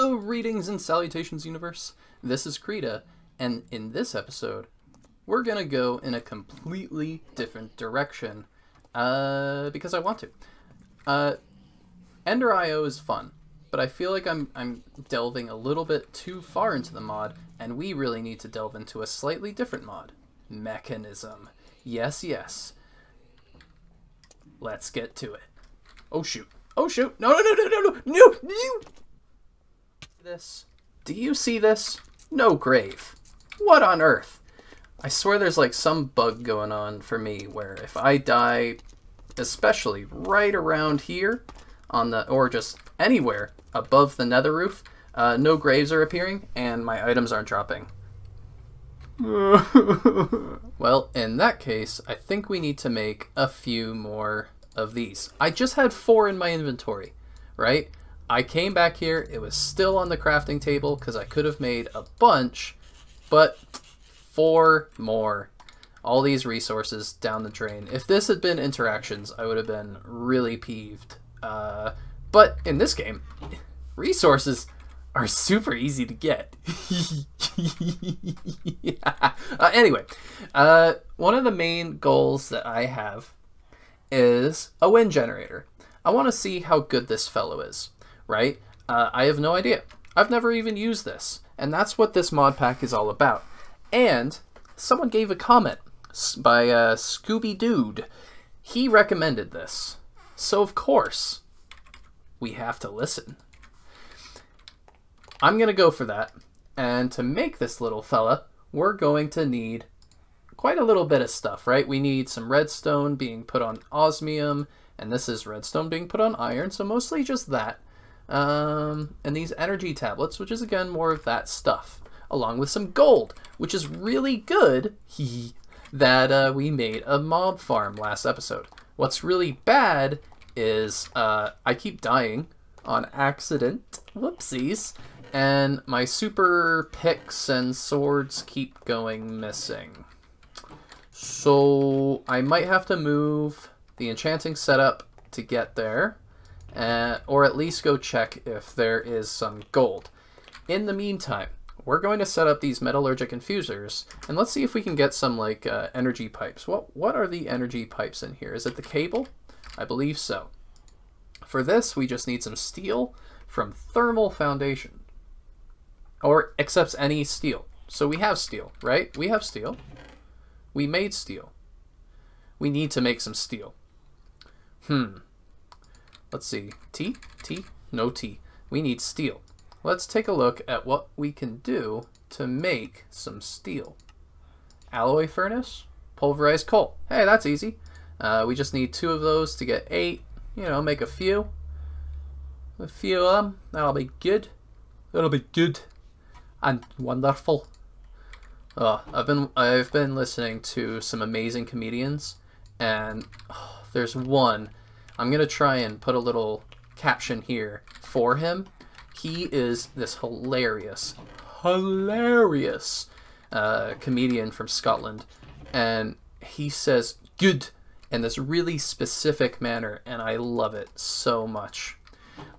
Hello, greetings and salutations, universe. This is Creeta, and in this episode, we're gonna go in a completely different direction, uh, because I want to. Uh, Ender IO is fun, but I feel like I'm I'm delving a little bit too far into the mod, and we really need to delve into a slightly different mod, Mekanism. Yes, yes. Let's get to it. Oh shoot! Oh shoot! No! No! No! No! No! No! No! This. Do you see this? No grave. What on earth? I swear there's like some bug going on for me where if I die, especially right around here, on the or just anywhere above the nether roof, uh, no graves are appearing and my items aren't dropping. well, in that case, I think we need to make a few more of these. I just had four in my inventory, right? I came back here, it was still on the crafting table because I could have made a bunch, but four more. All these resources down the drain. If this had been interactions, I would have been really peeved. Uh, but in this game, resources are super easy to get. yeah. uh, anyway, uh, one of the main goals that I have is a wind generator. I want to see how good this fellow is, right? Uh, I have no idea. I've never even used this, and that's what this mod pack is all about. And someone gave a comment by uh, Scooby Dude. He recommended this, so of course we have to listen. I'm gonna go for that, and to make this little fella, we're going to need quite a little bit of stuff, right? We need some redstone being put on osmium, and this is redstone being put on iron, so mostly just that. Um, and these energy tablets, which is again more of that stuff, along with some gold, which is really good that uh, we made a mob farm last episode. What's really bad is uh, I keep dying on accident, whoopsies, and my super picks and swords keep going missing. So I might have to move the enchanting setup to get there, uh, or at least go check if there is some gold. In the meantime, we're going to set up these metallurgic infusers, and let's see if we can get some like uh, energy pipes. What what are the energy pipes in here? Is it the cable? I believe so. For this, we just need some steel from Thermal Foundation, or accepts any steel. So we have steel, right? We have steel. We made steel. We need to make some steel. Hmm. Let's see. T? T? No T. We need steel. Let's take a look at what we can do to make some steel. Alloy furnace, pulverized coal. Hey, that's easy. Uh, we just need two of those to get eight. You know, make a few. A few of them. That'll be good. That'll be good and wonderful. Oh, I've been I've been listening to some amazing comedians, and oh, there's one. I'm gonna try and put a little caption here for him. He is this hilarious, hilarious uh, comedian from Scotland, and he says "good" in this really specific manner, and I love it so much.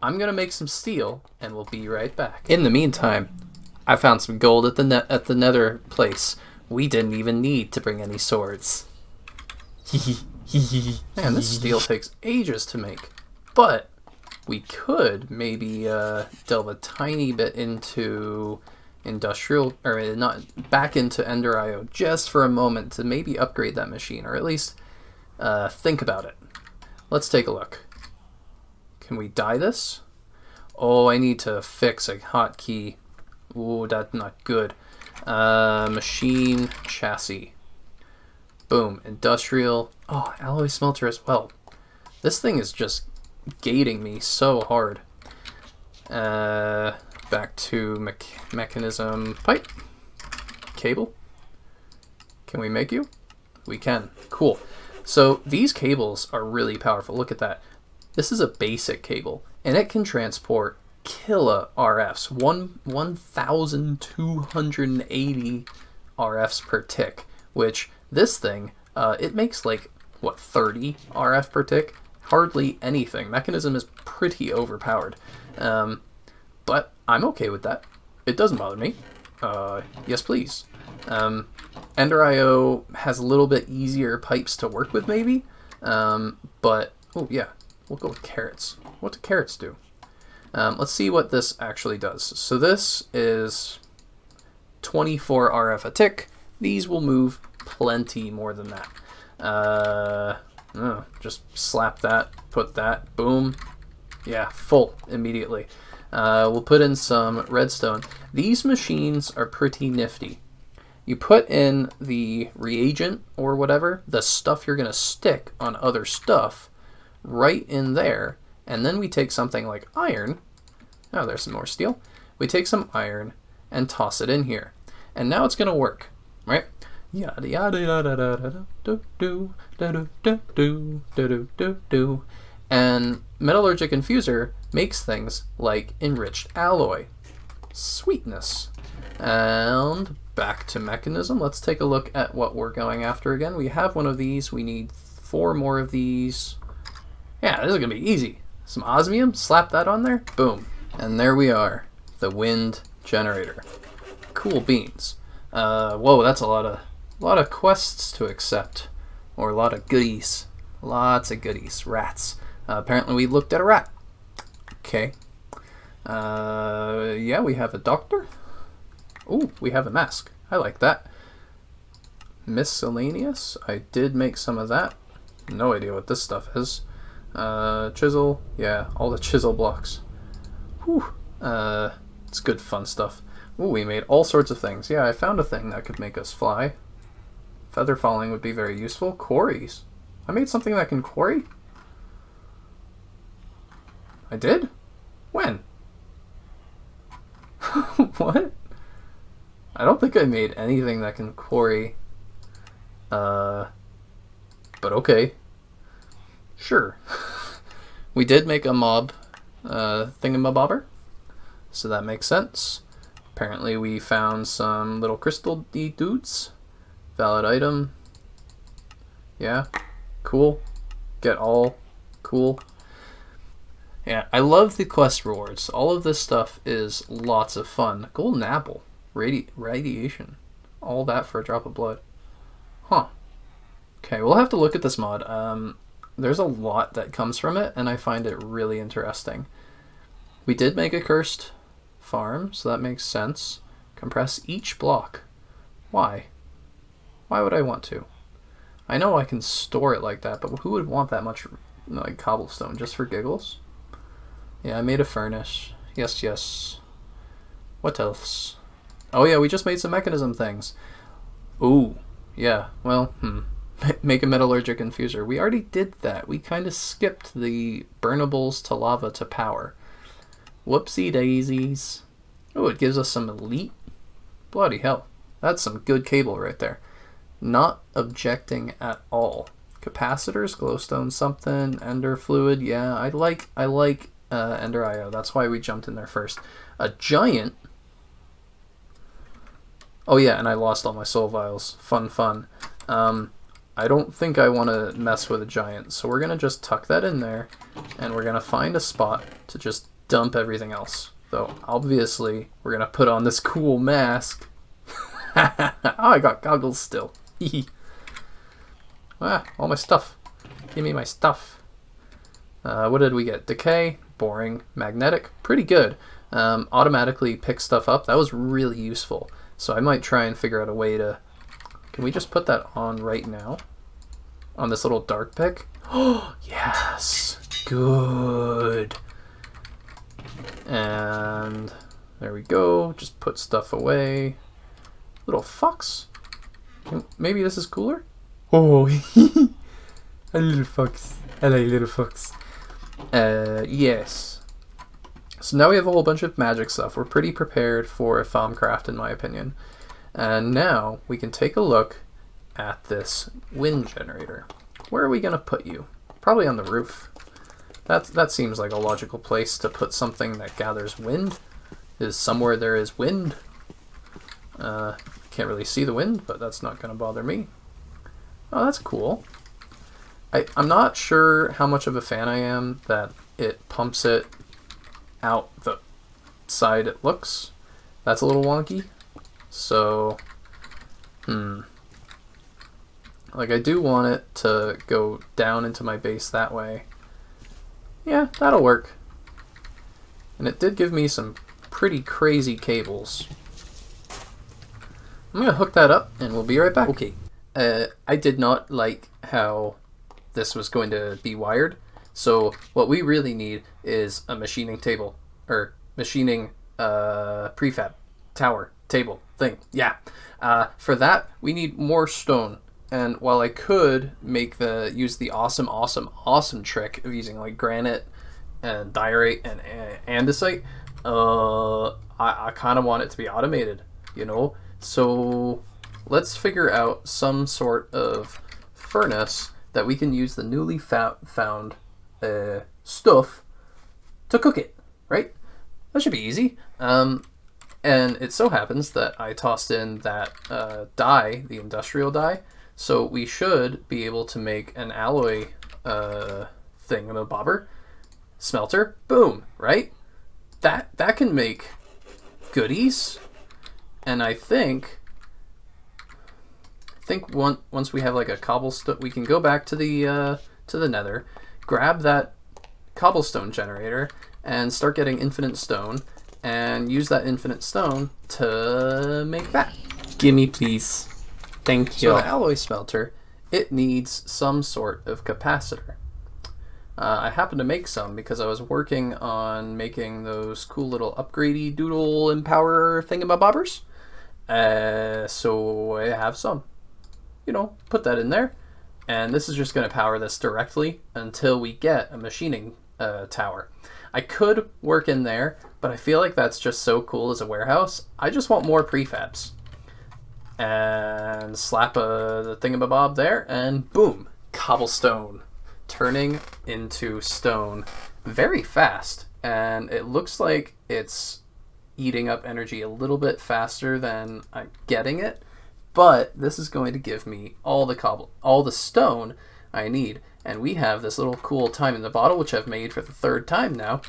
I'm gonna make some steel, and we'll be right back. In the meantime, I found some gold at the at the nether place. We didn't even need to bring any swords. Man, this steel takes ages to make. But we could maybe uh, delve a tiny bit into industrial, or not back into Ender IO just for a moment to maybe upgrade that machine, or at least uh, think about it. Let's take a look. Can we dye this? Oh, I need to fix a hotkey Ooh, that's not good. Uh, machine chassis. Boom. Industrial. Oh, alloy smelter as well. This thing is just gating me so hard. Uh, back to me Mekanism pipe. Cable. Can we make you? We can. Cool. So these cables are really powerful. Look at that. This is a basic cable, and it can transport killer RFs. One 1,280 RFs per tick, which this thing, uh, it makes like, what, 30 RF per tick? Hardly anything. Mekanism is pretty overpowered. Um, but I'm okay with that. It doesn't bother me. Uh, yes, please. Um, Ender IO has a little bit easier pipes to work with, maybe. Um, but, oh, yeah. We'll go with carrots. What do carrots do? Um, let's see what this actually does. So this is 24 RF a tick. These will move plenty more than that. Uh, oh, just slap that, put that, boom. Yeah, full immediately. Uh, we'll put in some redstone. These machines are pretty nifty. You put in the reagent or whatever, the stuff you're going to stick on other stuff, right in there, and then we take something like iron. Oh, there's some more steel. We take some iron and toss it in here. And now it's going to work, right? Yada yada yada da da do do do do do do do do and metallurgic infuser makes things like enriched alloy. Sweetness. And back to Mekanism. Let's take a look at what we're going after again. We have one of these. We need four more of these. Yeah, this is going to be easy. Some osmium, slap that on there, boom. And there we are, the wind generator. Cool beans. Uh, whoa, that's a lot of, a lot of quests to accept, or a lot of goodies. Lots of goodies. Rats. Uh, apparently we looked at a rat. Okay. Uh, yeah, we have a doctor. Oh, we have a mask. I like that. Miscellaneous. I did make some of that. No idea what this stuff is. Uh, chisel. Yeah, all the chisel blocks. Whew. Uh, it's good fun stuff. Ooh, we made all sorts of things. Yeah, I found a thing that could make us fly. Feather falling would be very useful. Quarries. I made something that can quarry? I did? When? what? I don't think I made anything that can quarry. Uh, but okay. Sure. we did make a mob uh, thingamabobber, so that makes sense. Apparently we found some little crystal dudes. Valid item. Yeah. Cool. Get all. Cool. Yeah, I love the quest rewards. All of this stuff is lots of fun. Golden apple, radi radiation, all that for a drop of blood. Huh. Okay, we'll have to look at this mod. Um, there's a lot that comes from it, and I find it really interesting. We did make a cursed farm, so that makes sense. Compress each block. Why? Why would I want to? I know I can store it like that, but who would want that much like cobblestone just for giggles? Yeah, I made a furnace. Yes, yes. What else? Oh yeah, we just made some Mekanism things. Ooh, yeah, well, hmm. Make a metallurgic infuser. We already did that. We kind of skipped the burnables to lava to power. Whoopsie daisies. Oh, it gives us some elite. Bloody hell. That's some good cable right there. Not objecting at all. Capacitors, glowstone something, ender fluid. Yeah, I like I like uh, Ender IO. That's why we jumped in there first. A giant. Oh yeah, and I lost all my soul vials. Fun, fun. Um, I don't think I want to mess with a giant, so we're gonna just tuck that in there, and we're gonna find a spot to just dump everything else. Though obviously we're gonna put on this cool mask. oh, I got goggles still. ah, all my stuff. Give me my stuff. Uh, what did we get? Decay, boring. Magnetic, pretty good. Um, automatically pick stuff up. That was really useful. So I might try and figure out a way to... Can we just put that on right now? On this little dark pick? Oh, yes! Good! And there we go. Just put stuff away. Little fox. Maybe this is cooler? Oh, a little fox. Like little fox. Uh, yes. So now we have a whole bunch of magic stuff. We're pretty prepared for Thaumcraft, in my opinion. And now we can take a look at this wind generator. Where are we going to put you? Probably on the roof. That, that seems like a logical place to put something that gathers wind. Is somewhere there is wind. Uh, can't really see the wind, but that's not going to bother me. Oh, that's cool. I, I'm not sure how much of a fan I am that it pumps it out the side it looks. That's a little wonky. So, hmm. Like, I do want it to go down into my base that way. Yeah, that'll work. And it did give me some pretty crazy cables. I'm to hook that up, and we'll be right back. Okay, uh, I did not like how this was going to be wired. So what we really need is a machining table, or machining uh, prefab tower table thing. Yeah. Uh, for that, we need more stone. And while I could make the use the awesome, awesome, awesome trick of using like granite and diorite and andesite, uh, I, I kind of want it to be automated, you know. So let's figure out some sort of furnace that we can use the newly found uh, stuff to cook it, right? That should be easy. Um, and it so happens that I tossed in that uh, dye, the industrial dye, so we should be able to make an alloy uh, thing, a bobber, smelter, boom, right? That that can make goodies, and I think I think one, once we have like a cobblestone, we can go back to the uh, to the Nether, grab that cobblestone generator, and start getting infinite stone, and use that infinite stone to make that. Gimme, please. Thank you. So the alloy smelter, it needs some sort of capacitor. Uh, I happened to make some because I was working on making those cool little upgradey doodle empower thingamabobbers. Uh, so I have some. You know, put that in there. And this is just going to power this directly until we get a machining uh, tower. I could work in there, but I feel like that's just so cool as a warehouse. I just want more prefabs and slap a the thingamabob there, and boom, cobblestone turning into stone very fast. And it looks like it's eating up energy a little bit faster than I'm getting it, but this is going to give me all the cobble, all the stone I need. And we have this little cool time in the bottle, which I've made for the third time now.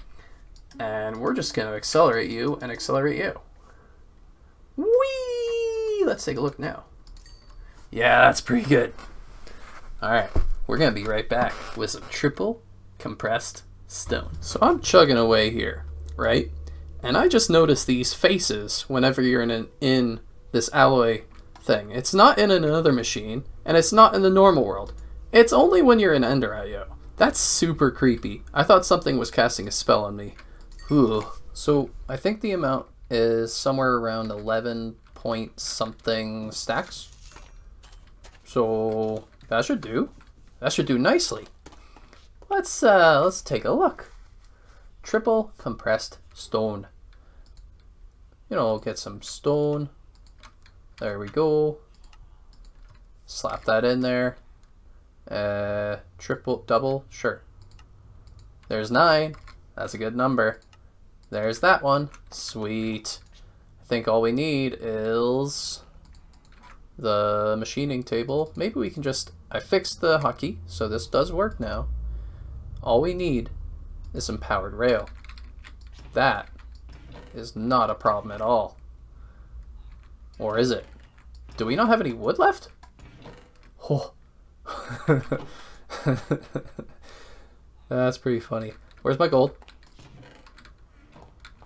And we're just going to accelerate you and accelerate you. Whee! let's take a look now. Yeah, that's pretty good. Alright, we're going to be right back with some triple compressed stone. So I'm chugging away here, right? And I just noticed these faces whenever you're in, an, in this alloy thing. It's not in another machine, and it's not in the normal world. It's only when you're in Ender IO. That's super creepy. I thought something was casting a spell on me. Ooh. So I think the amount is somewhere around 11 point something stacks. So that should do. That should do nicely. Let's uh, let's take a look. Triple compressed stone. You know, get some stone. There we go. Slap that in there. Uh, triple, double, sure. There's nine. That's a good number. There's that one. Sweet I think all we need is the machining table. Maybe we can just... I fixed the hotkey, so this does work now. All we need is some powered rail. That is not a problem at all. Or is it? Do we not have any wood left? Oh. That's pretty funny. Where's my gold?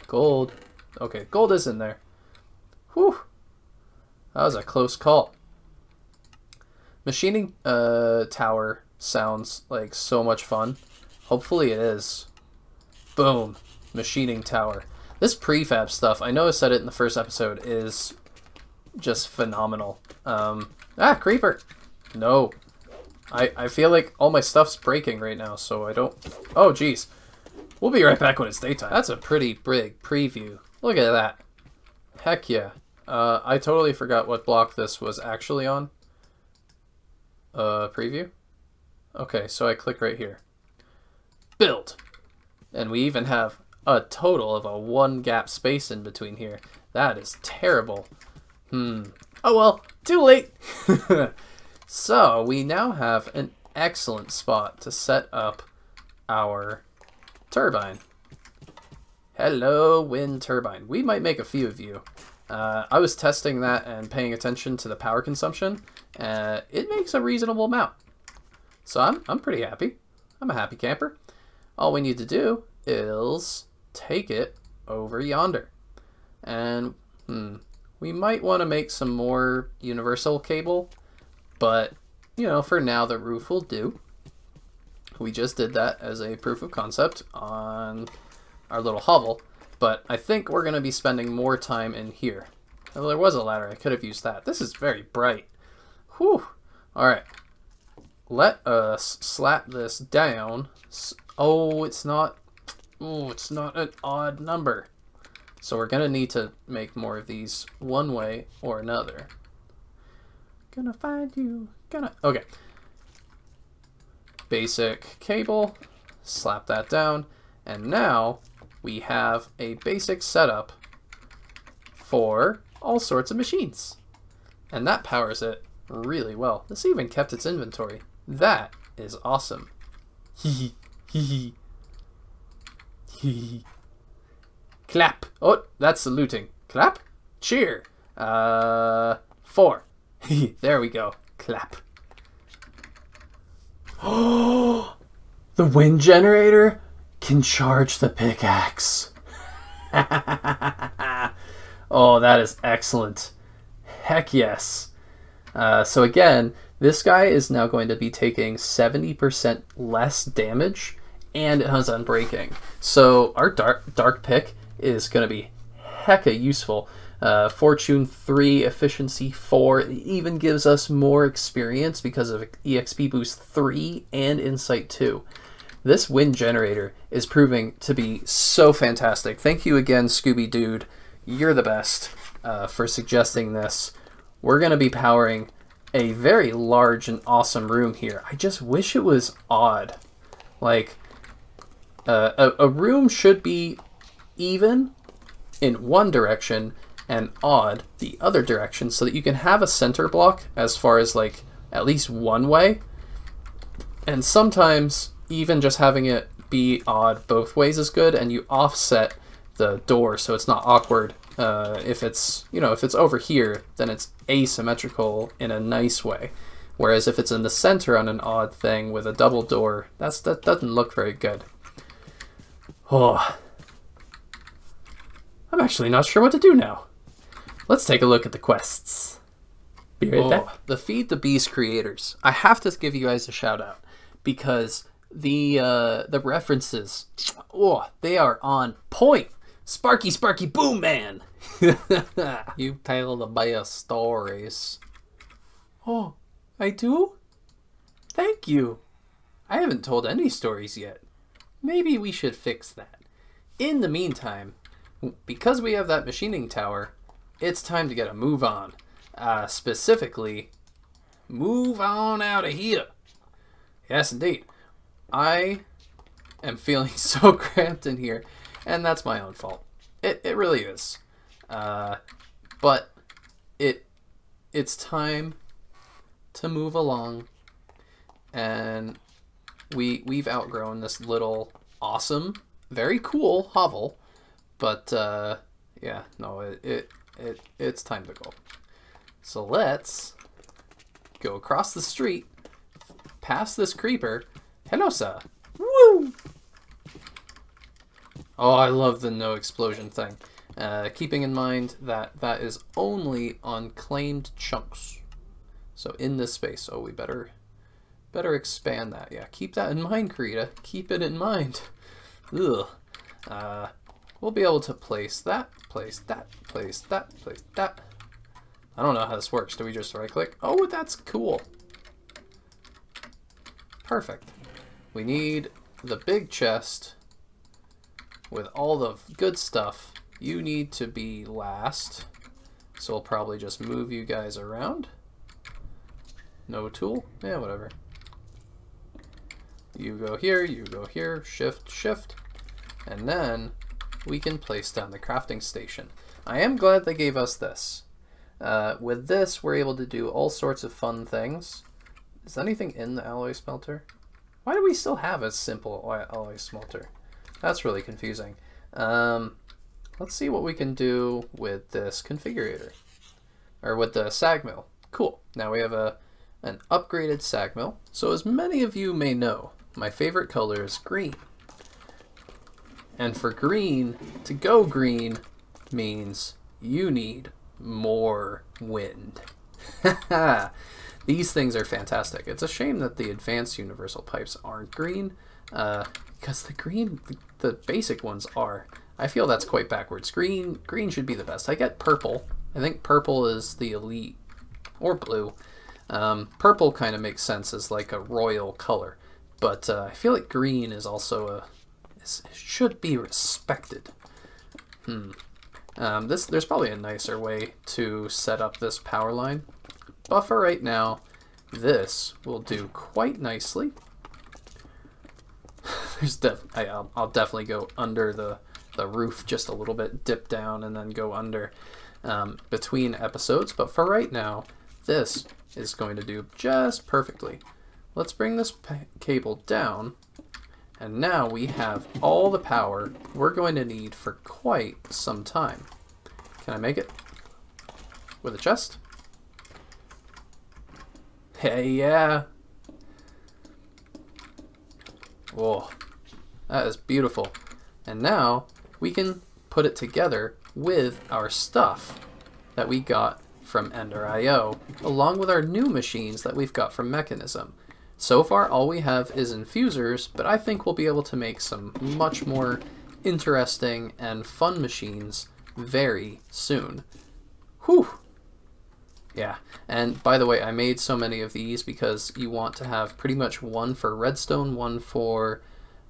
Gold. Okay, gold is in there. Whew. That was a close call. Machining uh, tower sounds like so much fun. Hopefully it is. Boom. Machining tower. This prefab stuff, I know I said it in the first episode, is just phenomenal. Um, ah, creeper. No. I, I feel like all my stuff's breaking right now, so I don't... Oh, jeez. We'll be right back when it's daytime. That's a pretty big preview. Look at that. Heck yeah. Uh, I totally forgot what block this was actually on. Uh, preview? Okay, so I click right here. Build! And we even have a total of a one gap space in between here. That is terrible. Hmm. Oh well, too late! so, we now have an excellent spot to set up our turbine. Hello, wind turbine. We might make a few of you. Uh, I was testing that and paying attention to the power consumption. Uh, it makes a reasonable amount. So I'm, I'm pretty happy. I'm a happy camper. All we need to do is take it over yonder. And hmm, we might want to make some more universal cable, but you know, for now the roof will do. We just did that as a proof of concept on our little hovel, but I think we're going to be spending more time in here. Well, there was a ladder. I could have used that. This is very bright. Whew. All right. Let us slap this down. Oh, it's not... Oh, it's not an odd number. So we're going to need to make more of these one way or another. Gonna find you. Gonna... Okay. Basic cable. Slap that down. And now we have a basic setup for all sorts of machines. And that powers it really well. This even kept its inventory. That is awesome. Hee hee. Hee Clap. Oh, that's saluting. Clap. Cheer. Uh, four. there we go. Clap. Oh, the wind generator can charge the pickaxe. oh, that is excellent. Heck yes. Uh, so again, this guy is now going to be taking 70% less damage and it has unbreaking. So our dark, dark pick is going to be hecka useful. Uh, Fortune 3, Efficiency 4 it even gives us more experience because of EXP Boost 3 and Insight 2. This wind generator is proving to be so fantastic. Thank you again, Scooby Dude. You're the best uh, for suggesting this. We're going to be powering a very large and awesome room here. I just wish it was odd. Like, uh, a, a room should be even in one direction and odd the other direction so that you can have a center block as far as like at least one way. And sometimes even just having it be odd both ways is good and you offset the door so it's not awkward. Uh, if it's, you know, if it's over here, then it's asymmetrical in a nice way. Whereas if it's in the center on an odd thing with a double door, that's that doesn't look very good. Oh. I'm actually not sure what to do now. Let's take a look at the quests. Be right oh, back. The Feed the Beast creators. I have to give you guys a shout out because the uh, the references, oh, they are on point. Sparky, Sparky, Boom Man. you tell the best stories. Oh, I do? Thank you. I haven't told any stories yet. Maybe we should fix that. In the meantime, because we have that machining tower, it's time to get a move on. Uh, specifically, move on out of here. Yes, indeed. I am feeling so cramped in here, and that's my own fault. It, it really is. Uh, but it it's time to move along, and we we've outgrown this little awesome, very cool hovel, but uh, yeah, no, it, it it it's time to go. So let's go across the street, past this creeper. Hello, sir. Woo! Oh, I love the no explosion thing. Uh, keeping in mind that that is only on claimed chunks. So in this space, oh, we better better expand that. Yeah, keep that in mind, Karita. Keep it in mind. Ugh. Uh, we'll be able to place that, place that, place that, place that. I don't know how this works. Do we just right click? Oh, that's cool. Perfect. We need the big chest with all the good stuff. You need to be last. So we'll probably just move you guys around. No tool? Yeah, whatever. You go here, you go here, shift, shift. And then we can place down the crafting station. I am glad they gave us this. Uh, with this, we're able to do all sorts of fun things. Is anything in the alloy smelter? Why do we still have a simple alloy smelter? That's really confusing. Um, let's see what we can do with this configurator. Or with the sag mill. Cool. Now we have a an upgraded sag mill. So as many of you may know, my favorite color is green. And for green, to go green means you need more wind. These things are fantastic. It's a shame that the advanced universal pipes aren't green, uh, because the green, the basic ones are. I feel that's quite backwards. Green, green should be the best. I get purple. I think purple is the elite, or blue. Um, purple kind of makes sense as like a royal color, but uh, I feel like green is also a is, should be respected. Hmm. Um, this there's probably a nicer way to set up this power line, Buffer right now, this will do quite nicely. There's def I, will I'll definitely go under the the roof just a little bit, dip down, and then go under um, between episodes. But for right now, this is going to do just perfectly. Let's bring this cable down. And now we have all the power we're going to need for quite some time. Can I make it? With a chest? Hey, yeah. Whoa. That is beautiful. And now we can put it together with our stuff that we got from Ender IO, along with our new machines that we've got from Mekanism. So far, all we have is infusers, but I think we'll be able to make some much more interesting and fun machines very soon. Whew! Yeah, and by the way, I made so many of these because you want to have pretty much one for redstone, one for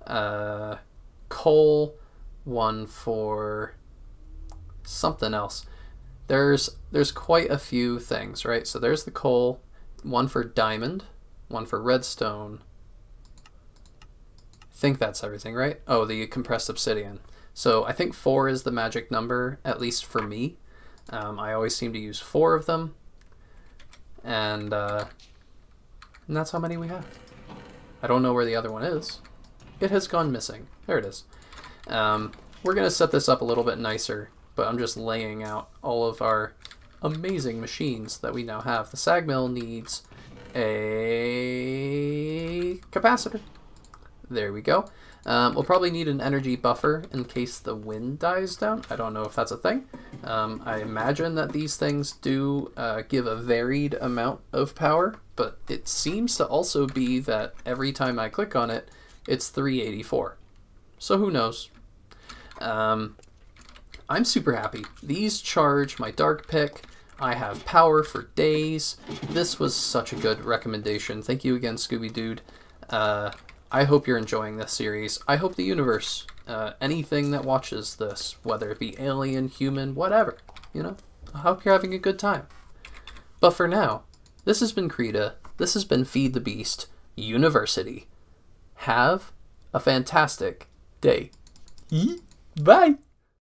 uh, coal, one for something else there's there's quite a few things, right? So there's the coal, one for diamond, one for redstone. I think that's everything, right? Oh, the compressed obsidian. So I think four is the magic number, at least for me. Um, I always seem to use four of them. And, uh, and that's how many we have. I don't know where the other one is. It has gone missing. There it is. Um, we're going to set this up a little bit nicer but I'm just laying out all of our amazing machines that we now have. The sag mill needs a capacitor. There we go. Um, we'll probably need an energy buffer in case the wind dies down. I don't know if that's a thing. Um, I imagine that these things do uh, give a varied amount of power, but it seems to also be that every time I click on it, it's 384. So who knows? Um, I'm super happy. These charge my dark pick. I have power for days. This was such a good recommendation. Thank you again, Scooby Dude. Uh, I hope you're enjoying this series. I hope the universe, uh, anything that watches this, whether it be alien, human, whatever, you know, I hope you're having a good time. But for now, this has been Creeta. This has been Feed the Beast University. Have a fantastic day. Bye.